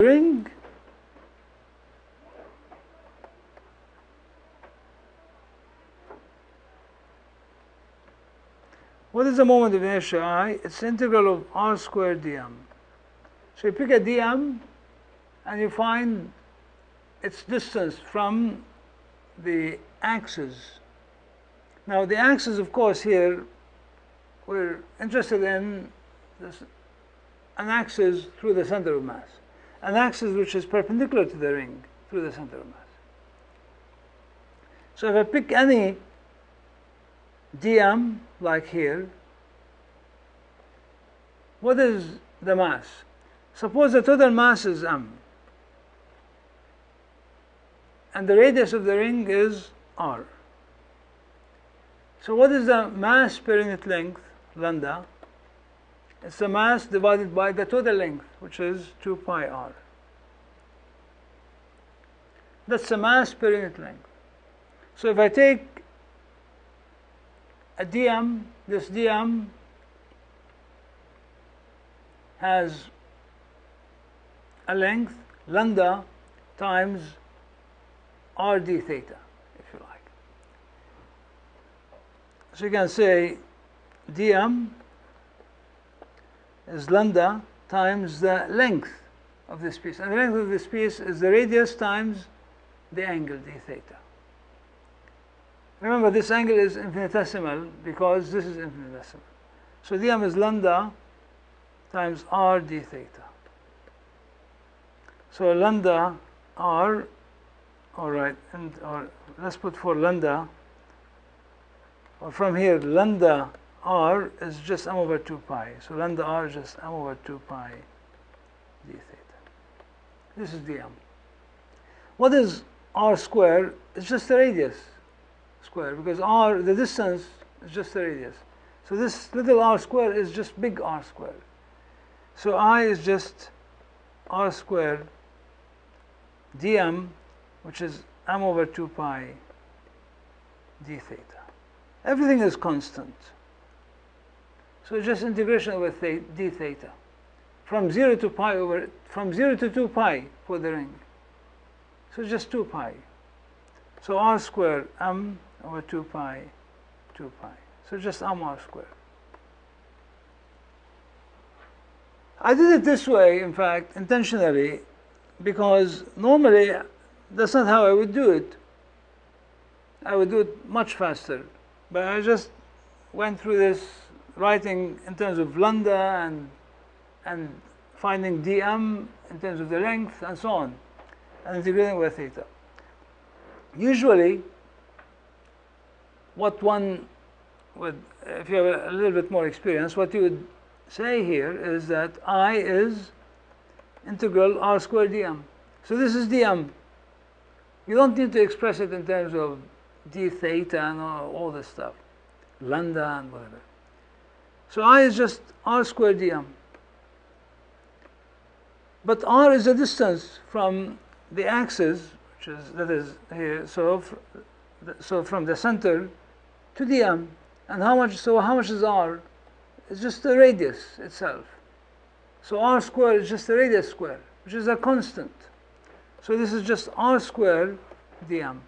ring What is the moment of inertia i? It's integral of r squared dm. So you pick a dm and you find its distance from the axis. Now the axis, of course, here we're interested in this, an axis through the center of mass, an axis which is perpendicular to the ring through the center of mass. So if I pick any dm like here, what is the mass? Suppose the total mass is m and the radius of the ring is r. So what is the mass per unit length, lambda? It's the mass divided by the total length, which is 2 pi r. That's the mass per unit length. So if I take a dm, this dm has a length lambda times r d theta, if you like. So you can say dm is lambda times the length of this piece. And the length of this piece is the radius times the angle d theta. Remember, this angle is infinitesimal because this is infinitesimal. So dm is lambda times r d theta. So lambda r, all right, and or let's put for lambda, or from here lambda r is just m over 2 pi. So lambda r is just m over 2 pi d theta. This is dm. What is r square? It's just the radius square because r, the distance is just the radius. So this little r square is just big r square. So I is just r square dm, which is m over 2 pi d theta. Everything is constant. So it's just integration over d theta. From 0 to pi over, from 0 to 2 pi for the ring. So it's just 2 pi. So r squared m over 2 pi, 2 pi. So just m r squared. I did it this way, in fact, intentionally, because normally that's not how I would do it. I would do it much faster. But I just went through this writing in terms of lambda and, and finding dm in terms of the length and so on, and integrating with theta. Usually, what one would, if you have a little bit more experience, what you would say here is that I is integral r squared dm. So this is dm. You don't need to express it in terms of d theta and all, all this stuff, lambda and whatever. So I is just r squared dm. But r is the distance from the axis, which is that is here. So, so from the center to dm, and how much? So how much is r? It's just the radius itself. So r squared is just the radius square, which is a constant. So this is just r squared dm.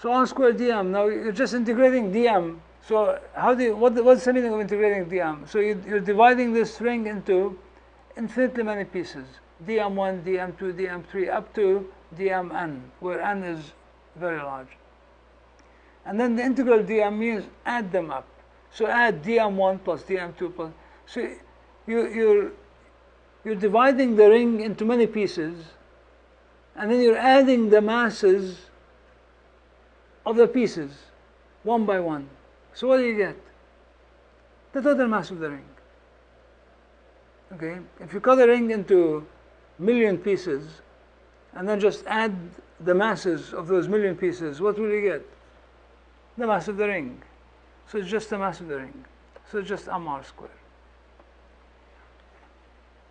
So r squared dm. Now you're just integrating dm. So how do you, what, what's the meaning of integrating dm? So you, you're dividing this ring into infinitely many pieces. dm1, dm2, dm3, up to dmn, where n is very large. And then the integral dm means add them up. So add dm1 plus dm2 plus. So you, you're, you're dividing the ring into many pieces, and then you're adding the masses of the pieces one by one. So what do you get? The total mass of the ring. Okay, if you cut the ring into million pieces, and then just add the masses of those million pieces, what will you get? The mass of the ring. So it's just the mass of the ring. So it's just m r squared.